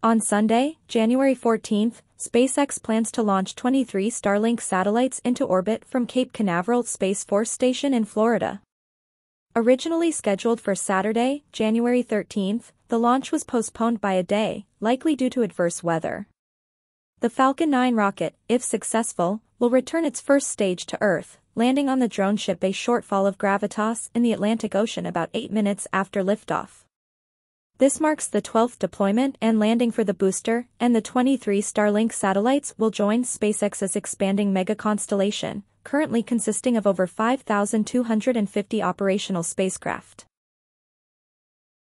On Sunday, January 14, SpaceX plans to launch 23 Starlink satellites into orbit from Cape Canaveral Space Force Station in Florida. Originally scheduled for Saturday, January 13, the launch was postponed by a day, likely due to adverse weather. The Falcon 9 rocket, if successful, will return its first stage to Earth, landing on the drone ship a shortfall of gravitas in the Atlantic Ocean about 8 minutes after liftoff. This marks the 12th deployment and landing for the booster, and the 23 Starlink satellites will join SpaceX's expanding mega constellation, currently consisting of over 5,250 operational spacecraft.